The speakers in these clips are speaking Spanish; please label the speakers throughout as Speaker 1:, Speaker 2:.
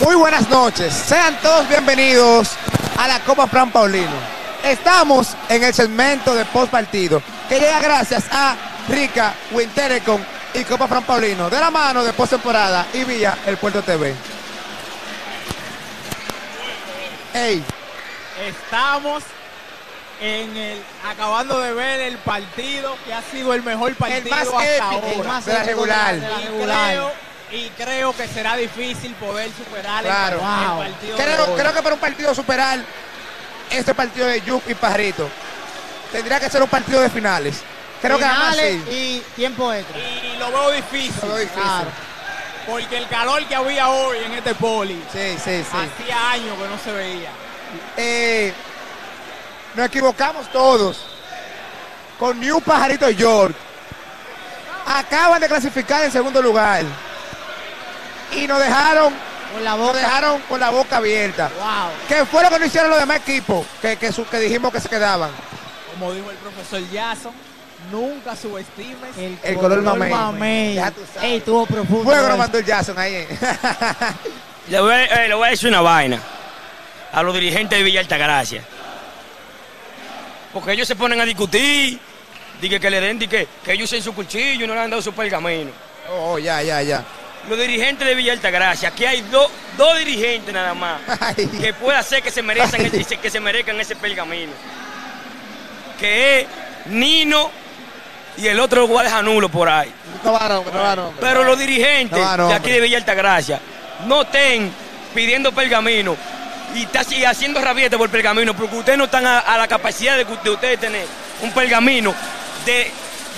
Speaker 1: Muy buenas noches. Sean todos bienvenidos a la Copa Fran Paulino. Estamos en el segmento de post partido que llega gracias a Rica, Winterecom y Copa Fran Paulino de la mano de post temporada y vía el Puerto TV. Ey,
Speaker 2: Estamos en el acabando de ver el partido que ha sido el mejor partido
Speaker 1: más
Speaker 2: hasta
Speaker 1: épico,
Speaker 2: ahora.
Speaker 1: el más de la regular.
Speaker 2: Y creo que será difícil poder superar el-
Speaker 1: Claro.
Speaker 2: el,
Speaker 3: Wow.
Speaker 2: partido de
Speaker 1: creo,
Speaker 2: hoy.
Speaker 1: creo que para un partido superar este partido de Yup y Pajarito tendría que ser un partido de finales. Creo que además
Speaker 3: Finales
Speaker 1: sí.
Speaker 3: y tiempo extra.
Speaker 2: Y lo veo difícil,
Speaker 1: Lo veo difícil.
Speaker 3: Claro.
Speaker 2: porque el calor que había hoy en este poli
Speaker 1: Sí, sí, sí.
Speaker 2: hacía años que no se veía.
Speaker 1: Eh, nos equivocamos todos con New Pajarito York. Acaban de clasificar en segundo lugar. Y nos dejaron,
Speaker 3: Con la boca.
Speaker 1: dejaron con la boca abierta.
Speaker 3: Wow.
Speaker 1: ¿Qué fue lo que no hicieron los demás equipos? Que, que, su- que dijimos que se quedaban.
Speaker 2: Como dijo el profesor Jason, nunca subestimes
Speaker 3: El,
Speaker 1: El color mamey.
Speaker 3: mamey.
Speaker 1: Ya tú sabes.
Speaker 3: Ey, estuvo profundo.
Speaker 1: Fuego
Speaker 3: eso.
Speaker 1: mandó el Jason ahí. eh.
Speaker 4: Le voy, a, eh, le voy a decir una vaina a los dirigentes de Villa Altagracia. Porque ellos se ponen a discutir, dije que le den, dije que ellos usen su cuchillo y no le han dado su pergamino.
Speaker 1: oh, ya, ya, ya.
Speaker 4: Los dirigentes de Villa Altagracia, aquí hay dos dos dirigentes nada más
Speaker 1: Ay.
Speaker 4: que puede hacer que se merezcan ese, que se merezcan ese pergamino. Que es Nino y el otro lo voy a dejar nulo por ahí.
Speaker 1: No va no.
Speaker 4: Pero los dirigentes de aquí de Villa Altagracia no estén pidiendo pergamino y, está así haciendo rabiete por pergamino porque ustedes no están a, a la capacidad de, que- de ustedes tener un pergamino de,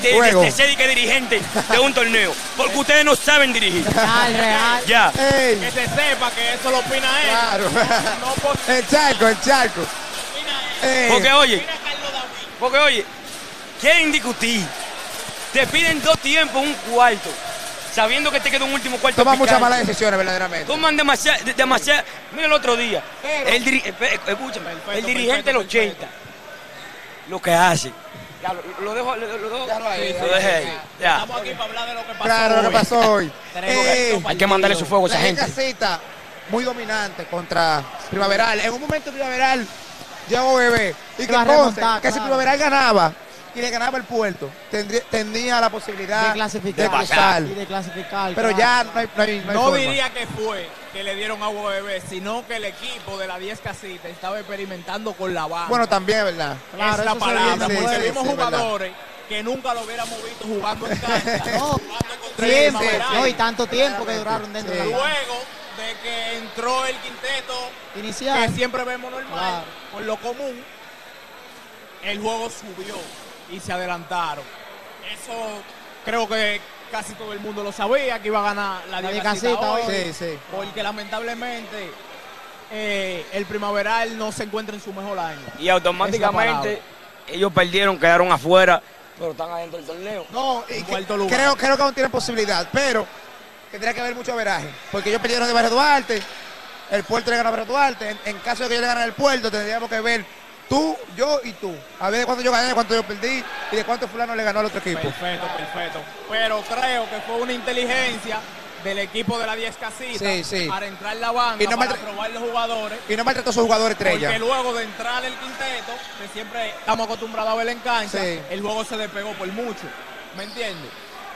Speaker 4: de, de,
Speaker 1: Juego.
Speaker 4: de ser y que dirigente de un torneo. Porque ustedes no saben dirigir.
Speaker 3: Real, real.
Speaker 4: Ya.
Speaker 1: Ey,
Speaker 2: Que se sepa que eso lo opina él.
Speaker 1: claro.
Speaker 2: No por
Speaker 1: el charco, el charco. Ey,
Speaker 4: Porque oye, porque oye, quieren discutir. Te piden dos tiempos, un cuarto. Sabiendo que te queda un último cuarto.
Speaker 1: toma muchas malas decisiones, verdaderamente.
Speaker 4: Toman demasiado, demasiado. Mira el otro día.
Speaker 1: Pero-
Speaker 4: el diri- escúchame,
Speaker 2: Perfecto,
Speaker 4: el dirigente del
Speaker 2: perfecto,
Speaker 4: 80. Lo que hace. Ya, lo, lo dejo, lo, lo dejo.
Speaker 1: Ahí,
Speaker 4: Sí, lo dejé
Speaker 1: ahí.
Speaker 4: ahí. Ya.
Speaker 2: Estamos aquí para hablar de lo que pasó.
Speaker 1: Claro, lo que
Speaker 2: hoy.
Speaker 1: pasó hoy. Eh,
Speaker 4: Hay que mandarle su fuego a esa
Speaker 1: la
Speaker 4: gente.
Speaker 1: casita muy dominante contra Primaveral. En un momento Primaveral llegó bebé. Y que
Speaker 3: remontar,
Speaker 1: que si
Speaker 3: claro.
Speaker 1: Primaveral ganaba y le ganaba el puerto, tendría, tenía la posibilidad
Speaker 3: De clasificar.
Speaker 1: de cruzar.
Speaker 3: Y de clasificar.
Speaker 1: Pero
Speaker 3: claro.
Speaker 1: ya no hay, no hay, no hay
Speaker 2: No
Speaker 1: forma.
Speaker 2: diría que fue que le dieron agua bebé, sino que el equipo de la 10 casitas estaba experimentando con la banda.
Speaker 1: Bueno, también es verdad.
Speaker 3: Claro,
Speaker 2: es la palabra, porque
Speaker 1: sí,
Speaker 2: vimos
Speaker 1: sí, es verdad.
Speaker 2: jugadores que nunca lo hubiéramos visto jugando en cancha.
Speaker 3: No.
Speaker 2: jugando contra el
Speaker 3: Tiempo,
Speaker 2: Primaveral.
Speaker 3: no, y tanto tiempo que duraron dentro
Speaker 1: Sí.
Speaker 3: de la
Speaker 2: Luego de que entró el quinteto que
Speaker 3: Inicial.
Speaker 2: siempre vemos normal,
Speaker 3: Claro.
Speaker 2: por lo común, el juego subió y se adelantaron. Eso creo que casi todo el mundo lo sabía, que iba a ganar la
Speaker 3: La
Speaker 2: 10
Speaker 3: 10
Speaker 2: casita
Speaker 3: casita
Speaker 2: hoy.
Speaker 1: Sí, sí.
Speaker 2: Porque lamentablemente eh, el primaveral no se encuentra en su mejor año.
Speaker 4: Y automáticamente ellos perdieron, quedaron afuera, pero están adentro del torneo.
Speaker 1: No, y
Speaker 2: En
Speaker 1: que-
Speaker 2: cuarto lugar.
Speaker 1: creo, creo que aún tienen posibilidad, pero tendría que haber mucho veraje. Porque ellos perdieron de Barrio Duarte, el puerto le ganó a Barrio Duarte. En, en caso de que ellos le ganen el puerto, tendríamos que ver tú, yo y tú. A ver de cuánto yo gané, de cuánto yo perdí y de cuánto fulano le ganó al otro equipo.
Speaker 2: Perfecto, perfecto. Pero creo que fue una inteligencia del equipo de la 10 casitas
Speaker 1: Sí, sí.
Speaker 2: para entrar la banca,
Speaker 1: Y no
Speaker 2: para probar los jugadores.
Speaker 1: Y no maltrató a sus jugadores
Speaker 2: Porque
Speaker 1: estrella.
Speaker 2: luego de entrar el quinteto, que siempre estamos acostumbrados a ver en cancha,
Speaker 1: Sí.
Speaker 2: el juego se despegó por mucho. ¿Me entiendes?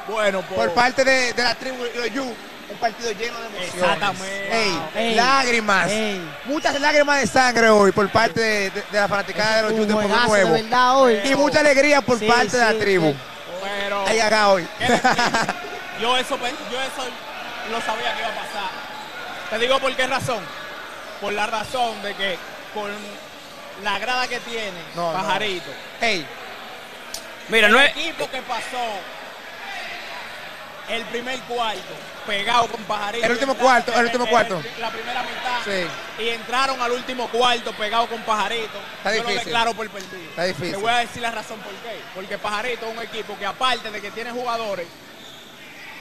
Speaker 2: Bueno, por,
Speaker 1: Por parte de, de la tribu y los Yu, un partido lleno de emociones.
Speaker 2: Exactamente.
Speaker 1: Ey,
Speaker 3: Ey.
Speaker 1: lágrimas.
Speaker 3: Ey.
Speaker 1: Muchas lágrimas de sangre hoy por parte de, de- de la fanaticada de los Pueblo
Speaker 3: juegazo,
Speaker 1: Nuevo.
Speaker 3: de verdad hoy.
Speaker 1: Y mucha alegría por
Speaker 3: Sí,
Speaker 1: parte de la tribu.
Speaker 2: pero
Speaker 1: Ahí acá hoy.
Speaker 2: yo, eso, pe- yo eso lo sabía que iba a pasar. Te digo por qué razón. Por la razón de que con la grada que tiene
Speaker 1: No, no.
Speaker 2: Pajarito,
Speaker 1: Ey,
Speaker 4: Mira,
Speaker 2: el
Speaker 4: no es.
Speaker 2: equipo que pasó el primer cuarto pegado con Pajarito.
Speaker 1: El último cuarto, el último
Speaker 2: en-
Speaker 1: cuarto.
Speaker 2: en La primera mitad.
Speaker 1: Sí.
Speaker 2: Y entraron al último cuarto pegado con Pajarito.
Speaker 1: Está
Speaker 2: Yo lo
Speaker 1: difícil.
Speaker 2: declaro por perdido.
Speaker 1: Está difícil.
Speaker 2: Te voy a decir la razón por qué. Porque Pajarito es un equipo que aparte de que tiene jugadores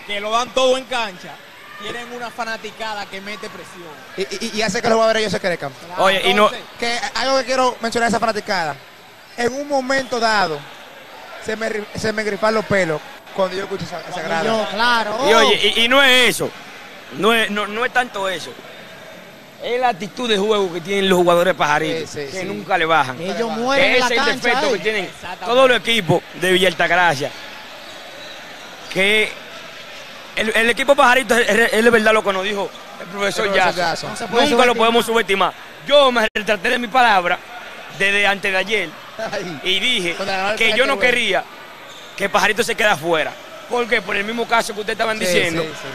Speaker 2: que lo dan todo en cancha, tienen una fanaticada que mete presión.
Speaker 1: y, y- y hace que los jugadores ellos se crezcan.
Speaker 4: Oye, y no.
Speaker 1: Que algo que quiero mencionar a esa fanaticada. En un momento dado, se me, se me grifan los pelos cuando yo escucho esa, esa grada.
Speaker 3: Yo, claro.
Speaker 4: Y
Speaker 3: oh.
Speaker 4: oye, y, y no es eso. No es, no, no es tanto eso. Es la actitud de juego que tienen los jugadores pajaritos,
Speaker 1: Sí, sí,
Speaker 4: que
Speaker 1: sí.
Speaker 4: nunca le bajan.
Speaker 3: Ellos mueren en
Speaker 4: Ese
Speaker 3: la
Speaker 4: es el
Speaker 3: cancha.
Speaker 4: defecto que
Speaker 3: eh.
Speaker 4: tienen todos los equipos de Villa Altagracia. Que el, el equipo pajarito es, es- verdad lo que nos dijo el profesor
Speaker 1: El profesor.
Speaker 3: No
Speaker 4: Nunca lo podemos subestimar. Yo me retraté de mi palabra desde antes de ayer
Speaker 1: Ay.
Speaker 4: y dije que yo no
Speaker 1: Bueno.
Speaker 4: quería que Pajarito se quede afuera. ¿Por qué? Por el mismo caso que ustedes estaban
Speaker 1: Sí,
Speaker 4: diciendo.
Speaker 1: sí, sí.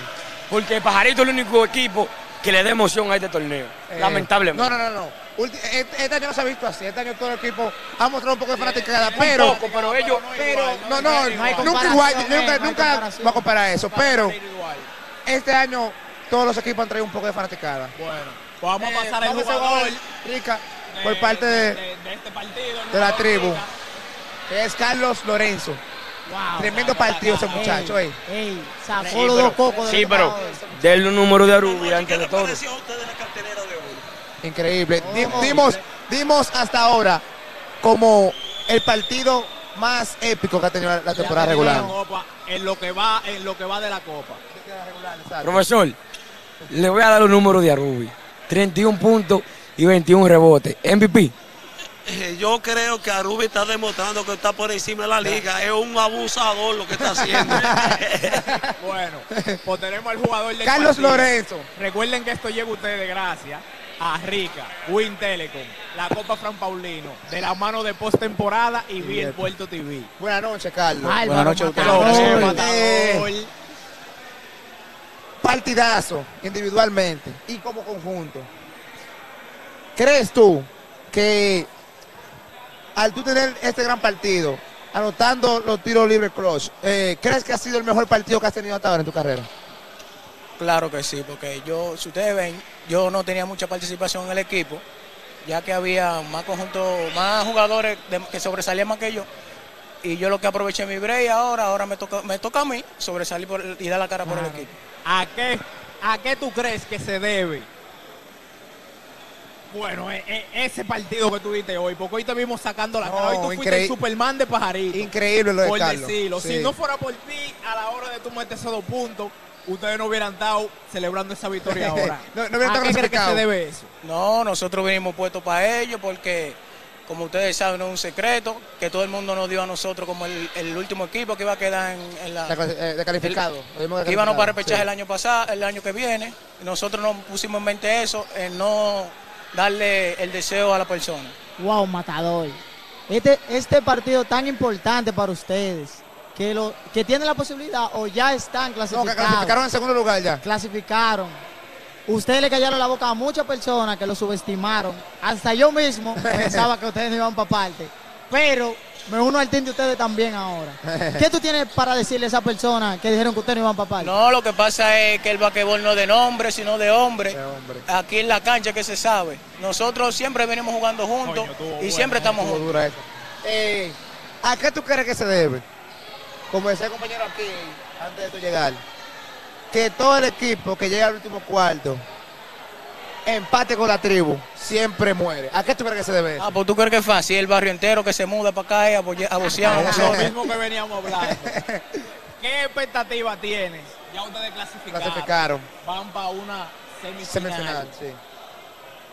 Speaker 4: Porque Pajarito es el único equipo que le da emoción a este torneo.
Speaker 1: Eh,
Speaker 4: Lamentablemente.
Speaker 1: No, no, no, Este, este año no se ha visto así. Este año todo el equipo ha mostrado un poco de fanaticada,
Speaker 4: Un
Speaker 1: pero.
Speaker 4: poco, pero ellos.
Speaker 1: Pero, no, no,
Speaker 3: No hay
Speaker 1: nunca
Speaker 3: comparación,
Speaker 1: igual,
Speaker 3: eh,
Speaker 1: nunca,
Speaker 3: no hay
Speaker 1: nunca va a comparar eso. Pero este año todos los equipos han traído un poco de fanaticada.
Speaker 2: Bueno, pues vamos a
Speaker 1: Eh,
Speaker 2: pasar al jugador
Speaker 1: rica por parte de,
Speaker 2: de este partido.
Speaker 1: de la tribu.
Speaker 2: Rica.
Speaker 1: que es Carlos Lorenzo.
Speaker 3: Wow.
Speaker 1: Tremendo partido ese muchacho, ey.
Speaker 3: ey, sacó
Speaker 4: Sí,
Speaker 3: los
Speaker 4: pero-
Speaker 3: dos cocos de
Speaker 4: Sí, pero
Speaker 3: jugadores.
Speaker 4: den los números de Arubi
Speaker 5: ¿Qué
Speaker 4: antes de
Speaker 5: le
Speaker 4: todo.
Speaker 5: pareció a ustedes la cartelera de hoy?
Speaker 1: Increíble. Di-
Speaker 3: Oh.
Speaker 1: dimos, dimos hasta ahora como el partido más épico que ha tenido la, temporada regular.
Speaker 2: En lo que va, en lo que va de la copa.
Speaker 4: Profesor, le voy a dar los números de Arubi. 31 puntos y 21 rebotes. MVP.
Speaker 5: Eh, Yo creo que Arubi está demostrando que está por encima de la liga. Es un abusador lo que está haciendo.
Speaker 2: Bueno, pues tenemos al jugador del
Speaker 1: Carlos
Speaker 2: partido.
Speaker 1: Lorenzo.
Speaker 2: Recuerden que esto llega a ustedes gracias a Rica, Win Telecom, la Copa Fran Paulino, de la mano de postemporada y Bien Puerto TV.
Speaker 1: Buenas noches, Carlos.
Speaker 4: Buenas noches a ustedes.
Speaker 3: matador.
Speaker 1: Partidazo individualmente y como conjunto. ¿Crees tú que al tú tener este gran partido, anotando los tiros libres clutch, eh, crees que ha sido el mejor partido que has tenido hasta ahora en tu carrera?
Speaker 6: Claro que sí, porque yo, si ustedes ven, yo no tenía mucha participación en el equipo, ya que había más conjuntos, más jugadores de- que sobresalían más que yo. Y yo lo que aproveché mi break ahora, ahora me toca, me toca a mí sobresalir por y dar la cara por el equipo.
Speaker 2: ¿A qué, ¿A qué tú crees que se debe? Bueno, e- e- ese partido que tuviste hoy, porque hoy te vimos sacando la
Speaker 1: No,
Speaker 2: cara. Hoy tú fuiste el Superman de pajarito.
Speaker 1: Increíble lo de
Speaker 2: por
Speaker 1: Carlos.
Speaker 2: decirlo.
Speaker 1: Sí.
Speaker 2: Si no fuera por ti, a la hora de tú meter esos dos puntos, ustedes no hubieran estado celebrando esa victoria ahora.
Speaker 1: No- no hubieran
Speaker 2: ¿A
Speaker 1: estado
Speaker 2: qué crees que se debe eso?
Speaker 6: No, nosotros venimos puestos para ellos porque, como ustedes saben, no es un secreto que todo el mundo nos dio a nosotros como el, el último equipo que iba a quedar en, en la...
Speaker 1: De eh, de calificado.
Speaker 6: Que íbamos para repechaje
Speaker 1: sí.
Speaker 6: el año pasado, el año que viene. Nosotros nos pusimos en mente eso, no darle el deseo a la persona.
Speaker 3: Wow, matador. Este, este partido tan importante para ustedes, que, lo, que tienen la posibilidad o ya están
Speaker 1: No, que
Speaker 3: clasificados.
Speaker 1: clasificaron en segundo lugar ya.
Speaker 3: clasificaron. Ustedes le callaron la boca a muchas personas que lo subestimaron. Hasta yo mismo pensaba que ustedes no iban para parte. Pero me uno al team de ustedes también ahora. ¿Qué tú tienes para decirle a esa persona que dijeron que ustedes no iban para parte?
Speaker 6: No, lo que pasa es que el basquetbol no es de nombre, sino de hombre.
Speaker 1: De hombre.
Speaker 6: Aquí en la cancha que se sabe. Nosotros siempre venimos jugando juntos
Speaker 2: Coño,
Speaker 6: y
Speaker 2: bueno,
Speaker 6: siempre estamos juntos.
Speaker 1: Eh, ¿A qué tú crees que se debe? Como decía el compañero aquí, antes de tu llegar, que todo el equipo que llega al último cuarto empate con la tribu, siempre muere. ¿A qué tú crees que se debe eso?
Speaker 6: Ah, pues tú crees que es fácil, el barrio entero que se muda para acá y a, bocear a
Speaker 2: Lo
Speaker 6: nosotros.
Speaker 2: mismo que veníamos hablando. ¿Qué expectativa tienes? Ya ustedes clasificaron.
Speaker 1: Clasificaron.
Speaker 2: Van para una semifinal.
Speaker 1: Semifinal, sí.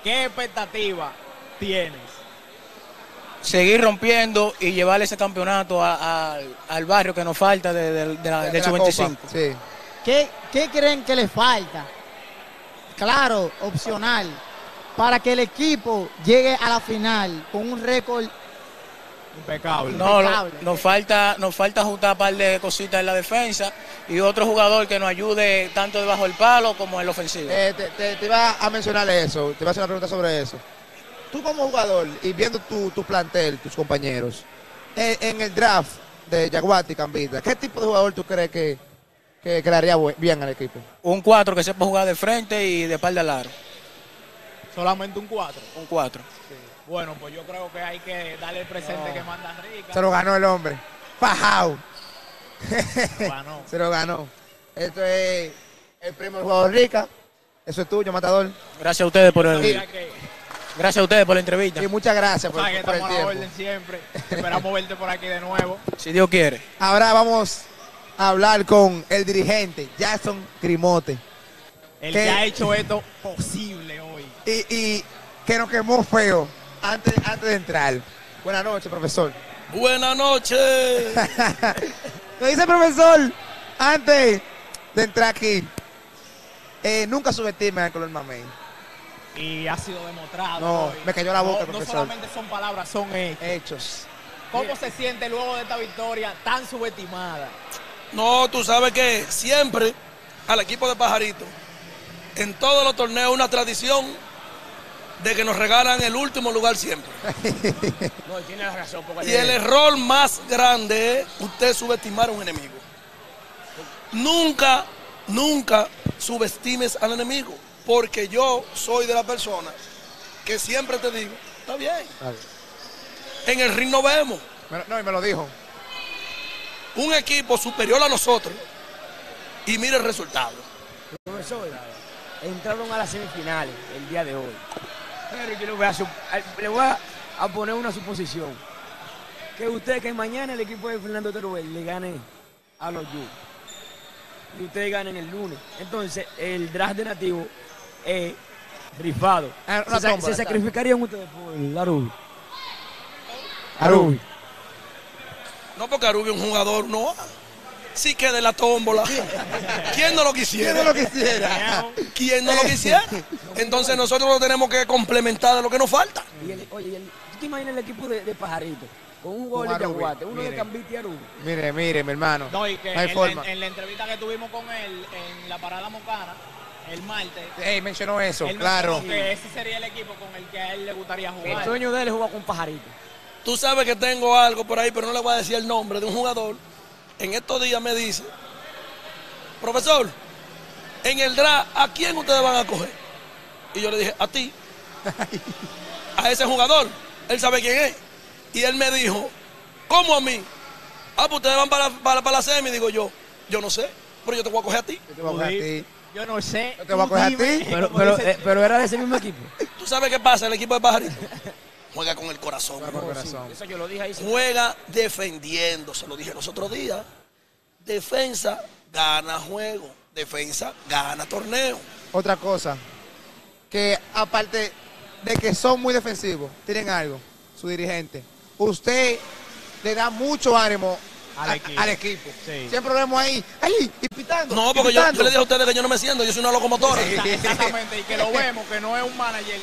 Speaker 2: ¿Qué expectativa tienes?
Speaker 6: Seguir rompiendo y llevarle ese campeonato a- a- al barrio que nos falta de, de- de la,
Speaker 1: De
Speaker 6: del
Speaker 1: la
Speaker 6: sub-25.
Speaker 1: Copa, Sí.
Speaker 3: ¿Qué, qué creen que le falta? Claro, opcional. Para que el equipo llegue a la final con un récord
Speaker 2: Impecable.
Speaker 6: No, lo- nos falta, nos falta juntar un par de cositas en la defensa y otro jugador que nos ayude tanto debajo del palo como en la ofensiva.
Speaker 1: Eh, te, te- te iba a mencionar eso, te iba a hacer una pregunta sobre eso. Tú como jugador y viendo tu, tu plantel, tus compañeros, eh, en el draft de Yaguati Cambita, ¿qué tipo de jugador tú crees que, que, que le haría bu- bien al equipo?
Speaker 6: Un 4 que sepa jugar de frente y de par de aro.
Speaker 2: Solamente un 4.
Speaker 6: Un 4.
Speaker 2: Bueno, pues yo creo que hay que darle el presente que manda Rica.
Speaker 1: Se lo ganó el hombre.
Speaker 2: Bueno,
Speaker 1: Se lo ganó. Esto es el primer jugador rica. Eso es tuyo, matador.
Speaker 6: Gracias a ustedes por el,
Speaker 2: que,
Speaker 6: gracias a ustedes por la entrevista.
Speaker 1: Y muchas gracias por,
Speaker 2: que
Speaker 1: por el
Speaker 2: estamos a la
Speaker 1: tiempo.
Speaker 2: orden siempre. Esperamos verte por aquí de nuevo.
Speaker 6: Si Dios quiere.
Speaker 1: Ahora vamos a hablar con el dirigente, Jackson Grimote.
Speaker 2: El que ha hecho esto posible hoy.
Speaker 1: y, y que nos quemó feo antes, antes de entrar. Buenas noches, profesor.
Speaker 7: Buenas noches.
Speaker 1: Me dice el profesor, antes de entrar aquí, eh, nunca subestime al color mamey.
Speaker 2: Y ha sido demostrado.
Speaker 1: No,
Speaker 2: hoy.
Speaker 1: me cayó la boca,
Speaker 2: No, no
Speaker 1: profesor.
Speaker 2: solamente son palabras, son hechos.
Speaker 1: Hechos.
Speaker 2: ¿Cómo se siente luego de esta victoria tan subestimada?
Speaker 7: No, tú sabes que siempre al equipo de Pajarito, en todos los torneos, una tradición de que nos regalan el último lugar siempre.
Speaker 4: No, tiene la razón. Porque
Speaker 7: Y el error más grande es usted subestimar a un enemigo. Nunca, nunca subestimes al enemigo. Porque yo soy de la persona que siempre te digo, está bien, en el ring nos vemos.
Speaker 1: No, y me lo dijo.
Speaker 7: Un equipo superior a nosotros y mire el resultado.
Speaker 4: Profesor, entraron a las semifinales el día de hoy. Pero yo le voy a, le voy a, a poner una suposición. Que usted, que mañana el equipo de Fernando Teruel le gane a los Yu. Y ustedes ganen el lunes. Entonces, el draft de nativo es rifado.
Speaker 1: Ah,
Speaker 4: se, sacrificarían ustedes por la Ruby.
Speaker 1: Arubi.
Speaker 7: No porque Arubio es un jugador, no. Sí que de la tómbola. ¿Quién no lo
Speaker 1: ¿Quién
Speaker 7: quisiera?
Speaker 1: no lo quisiera?
Speaker 7: ¿Quién no lo quisiera? Entonces nosotros lo tenemos que complementar de lo que nos falta.
Speaker 4: Y el- oye, el- ¿tú te imaginas el equipo de, de Pajarito? Con un gol de
Speaker 1: Arubi,
Speaker 4: Yaguate, uno de. Cambiti y Arubi.
Speaker 1: Mire, mire, mi hermano.
Speaker 2: No, y que
Speaker 1: No hay
Speaker 2: en,
Speaker 1: forma.
Speaker 2: en- en la entrevista que tuvimos con él en la parada mocana, el martes,
Speaker 1: Ey, mencionó eso,
Speaker 2: él
Speaker 1: claro.
Speaker 2: mencionó que ese sería el equipo con el que a él le gustaría
Speaker 4: El
Speaker 2: jugar.
Speaker 4: sueño de él es jugar con Pajarito.
Speaker 7: Tú sabes que tengo algo por ahí, pero no le voy a decir el nombre de un jugador. En estos días me dice, profesor, en el draft, ¿a quién ustedes van a coger? Y yo le dije, a ti. a ese jugador. Él sabe quién es. Y él me dijo, ¿cómo a mí? Ah, pues ustedes van para, para, para la semi. Digo yo, yo no sé, pero yo te voy a coger a ti.
Speaker 1: Yo te voy a coger a ti.
Speaker 2: Yo no sé.
Speaker 1: Yo te voy a coger a ti.
Speaker 4: Pero, pero, eh, pero era de ese mismo equipo.
Speaker 7: ¿Tú sabes qué pasa? El equipo de Pajarito juega con el corazón.
Speaker 1: Con corazón.
Speaker 4: Eso yo lo dije ahí.
Speaker 7: juega defendiendo, se lo dije los otros días. Defensa gana juego, defensa gana torneo.
Speaker 1: Otra cosa, que aparte de que son muy defensivos, tienen algo, su dirigente. Usted le da mucho ánimo
Speaker 2: Al
Speaker 1: a-
Speaker 2: equipo.
Speaker 1: al equipo.
Speaker 2: Sí.
Speaker 1: Siempre lo vemos ahí, ahí, y pitando.
Speaker 7: No, porque yo,
Speaker 1: pitando.
Speaker 7: yo le dije a ustedes que yo no me siento, yo soy una locomotora.
Speaker 2: Exa- Exactamente, y que lo vemos, que no es un manager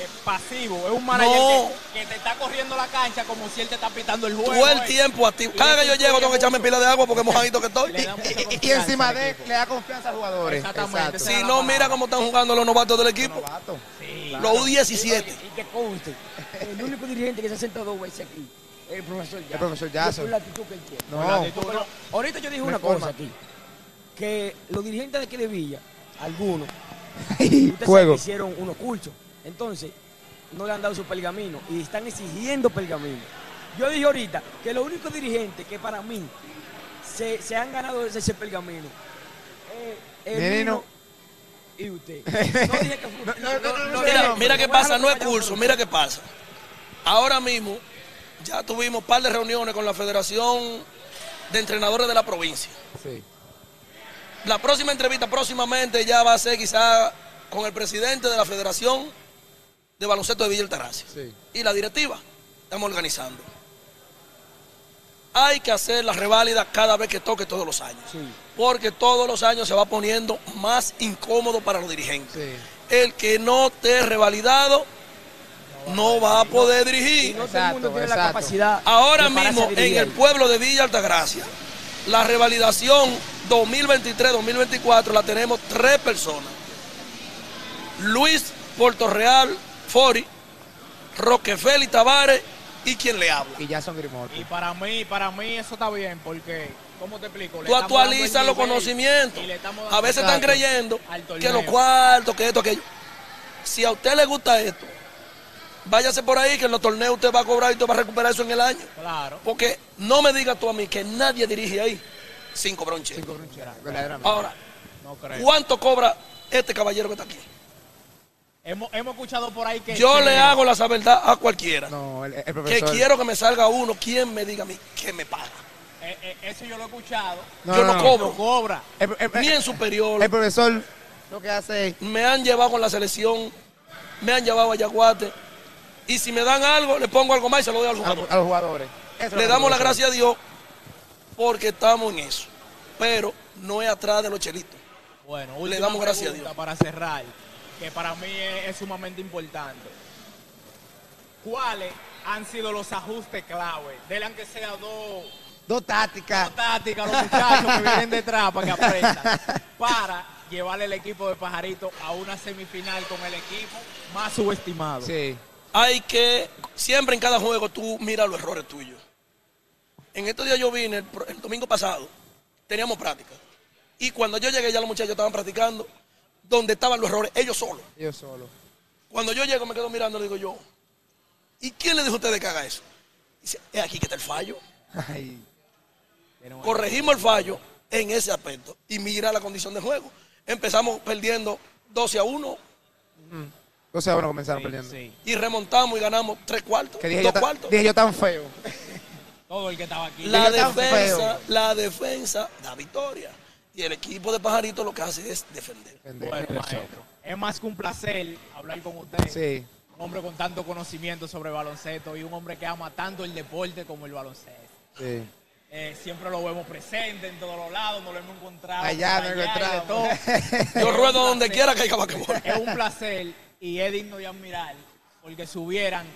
Speaker 2: eh, pasivo, es un manager
Speaker 7: No.
Speaker 2: que, que te está corriendo la cancha como si él te está pitando el juego.
Speaker 7: Todo el
Speaker 2: eh.
Speaker 7: tiempo activo. Cada que yo llego tengo que echarme pila de agua porque mojadito que estoy.
Speaker 1: Y- y, y
Speaker 2: confianza
Speaker 1: encima
Speaker 2: al
Speaker 1: de le da confianza a los jugadores.
Speaker 2: Exactamente,
Speaker 1: Exacto.
Speaker 2: esa
Speaker 7: Si no, mira cómo están jugando los novatos del equipo.
Speaker 1: Novato.
Speaker 2: Sí.
Speaker 7: Los U17.
Speaker 4: Y que conste, el único dirigente que se ha sentado dos veces aquí es el profesor Jackson.
Speaker 1: El profesor
Speaker 4: Y es
Speaker 1: Jackson.
Speaker 4: Por la actitud que él tiene.
Speaker 1: No.
Speaker 2: Pero-
Speaker 4: Ahorita yo dije una
Speaker 1: forma.
Speaker 4: cosa aquí. Que los dirigentes de aquí de Villa, algunos, ustedes hicieron unos cursos. Entonces, no le han dado su pergamino y están exigiendo pergamino. Yo dije ahorita que los únicos dirigentes que para mí se, se han ganado ese, ese pergamino es el
Speaker 1: Nene,
Speaker 4: Nino
Speaker 1: no.
Speaker 4: y usted. No dije que fue-
Speaker 1: No, no, no, no, no,
Speaker 7: Mira, qué pasa, no es curso, mira qué pasa. Ahora mismo ya tuvimos un par de reuniones con la Federación de Entrenadores de la provincia.
Speaker 1: Sí.
Speaker 7: La próxima entrevista próximamente ya va a ser quizá con el presidente de la Federación de Baloncesto de Villa Altagracia
Speaker 1: Sí.
Speaker 7: y la directiva. Estamos organizando. Hay que hacer la reválida cada vez que toque todos los años. Porque todos los años se va poniendo más incómodo para los dirigentes.
Speaker 1: Sí.
Speaker 7: El que no esté revalidado no va a poder dirigir.
Speaker 4: no todo el mundo
Speaker 1: Exacto,
Speaker 4: tiene la capacidad.
Speaker 7: Ahora mismo en el pueblo de Villa Altagracia, la revalidación 2023-2024 la tenemos tres personas. Luis Portorreal Fori, Roquefeli Tavares y quien le habla.
Speaker 1: Y ya son Grimotti.
Speaker 2: Y para mí, para mí eso está bien, porque, ¿cómo te explico? Le
Speaker 7: Tú actualizas los conocimientos. A veces están creyendo que los cuartos, que esto, aquello. Si a usted le gusta esto, váyase por ahí que en los torneos usted va a cobrar y usted va a recuperar eso en el año.
Speaker 2: Claro.
Speaker 7: Porque no me digas tú a mí que nadie dirige ahí sin cobrar un cheque.
Speaker 1: Verdaderamente.
Speaker 7: Ahora,
Speaker 2: No creo.
Speaker 7: ¿cuánto cobra este caballero que está aquí?
Speaker 2: Hemos, hemos escuchado por ahí que...
Speaker 7: Yo
Speaker 2: que-
Speaker 7: le hago la verdad a cualquiera.
Speaker 1: No, el, el
Speaker 7: Que quiero que me salga uno, quien me diga a mí que me paga.
Speaker 2: eh, eh, eso yo lo he escuchado.
Speaker 1: No,
Speaker 7: yo
Speaker 1: no,
Speaker 7: no,
Speaker 1: no.
Speaker 7: cobro.
Speaker 2: No cobra.
Speaker 1: El, el-
Speaker 7: Ni en superior.
Speaker 1: el profesor lo que hace es
Speaker 7: Me han llevado con la selección me han llevado a Yaguate. Y si me dan algo, le pongo algo más y se lo doy al
Speaker 1: A,
Speaker 7: jugador.
Speaker 1: los- a los jugadores. Eso es lo
Speaker 7: Le damos la gracia a Dios porque estamos en eso. Pero no es atrás de los chelitos.
Speaker 2: Bueno,
Speaker 7: Le damos gracias a Dios.
Speaker 2: para cerrar, que para mí es, es sumamente importante. ¿Cuáles han sido los ajustes clave? Dele aunque sea dos
Speaker 1: Dos tácticas.
Speaker 2: dos tácticas a los muchachos que vienen detrás para que aprendan. Para llevarle el equipo de Pajarito a una semifinal con el equipo más subestimado.
Speaker 1: Sí.
Speaker 7: Hay que, siempre en cada juego tú miras los errores tuyos. En estos días yo vine, el, el domingo pasado, teníamos práctica. Y cuando yo llegué ya los muchachos estaban practicando donde estaban los errores, ellos solos.
Speaker 1: Yo solo.
Speaker 7: Cuando yo llego me quedo mirando, le digo yo, ¿y quién le dijo a ustedes que haga eso? Dice, es aquí que está el fallo.
Speaker 1: Ay.
Speaker 7: Corregimos el fallo en ese aspecto y mira la condición de juego. Empezamos perdiendo 12 a 1
Speaker 1: O sea, bueno, comenzaron
Speaker 2: Sí,
Speaker 1: perdiendo.
Speaker 2: sí.
Speaker 7: y remontamos y ganamos tres cuartos,
Speaker 1: Que dije yo,
Speaker 7: dos
Speaker 1: ta-
Speaker 7: cuartos.
Speaker 1: dije yo tan feo.
Speaker 2: Todo el que estaba aquí.
Speaker 7: La defensa, la defensa da victoria. Y el equipo de Pajarito lo que hace es defender.
Speaker 2: Bueno, maestro, es más que un placer hablar con usted.
Speaker 1: Sí.
Speaker 2: Un hombre con tanto conocimiento sobre baloncesto y un hombre que ama tanto el deporte como el baloncesto.
Speaker 1: Sí.
Speaker 2: Eh, siempre lo vemos presente en todos los lados, nos lo hemos encontrado.
Speaker 1: Allá nos
Speaker 2: de
Speaker 1: encontramos.
Speaker 2: todo.
Speaker 7: Yo ruedo donde quiera que haya basquetbol.
Speaker 2: Es un placer y es digno de admirar porque si hubieran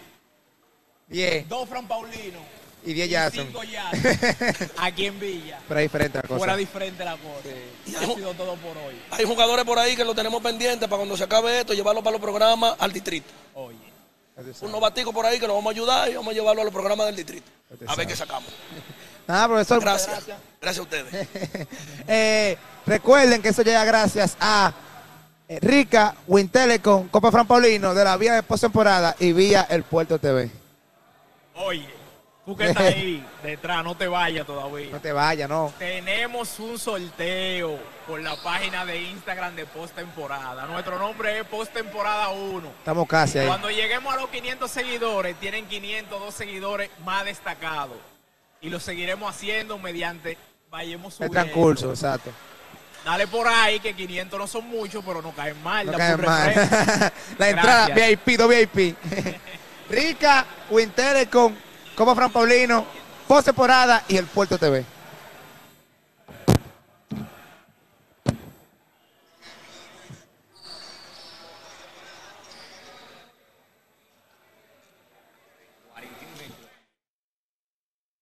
Speaker 1: Diez
Speaker 2: dos Fran Paulino
Speaker 1: y diez
Speaker 2: y
Speaker 1: Jackson.
Speaker 2: cinco Jackson aquí en Villa,
Speaker 1: Pero es diferente la cosa.
Speaker 2: fuera diferente la cosa.
Speaker 7: Y
Speaker 2: Ha sido todo por hoy.
Speaker 7: Hay jugadores por ahí que lo tenemos pendiente para cuando se acabe esto, llevarlo para los programas al distrito.
Speaker 2: Oye.
Speaker 7: Un novaticos por ahí que lo vamos a ayudar y vamos a llevarlo a los programas del distrito. A ver qué sacamos.
Speaker 1: Nada, profesor.
Speaker 7: Gracias. Gracias a ustedes.
Speaker 1: Eh, recuerden que eso llega gracias a eh, Rica, Wintelecom, Copa Fran Paulino de la vía de postemporada y vía El Puerto TV.
Speaker 2: Oye, tú que estás ahí detrás, no te vayas todavía.
Speaker 1: No te vayas, no.
Speaker 2: Tenemos un sorteo por la página de Instagram de postemporada. Nuestro nombre es postemporada 1.
Speaker 1: Estamos casi ahí.
Speaker 2: Cuando lleguemos a los 500 seguidores, tienen 502 seguidores más destacados. Y lo seguiremos haciendo mediante vayamos
Speaker 1: El
Speaker 2: subiendo.
Speaker 1: transcurso, exacto.
Speaker 2: Dale por ahí que 500 no son muchos, pero no caen mal.
Speaker 1: No caen mal. la entrada. VIP, do VIP. Rica, Wintelecom, Copa Fran Paulino, postemporada y El Puerto TV.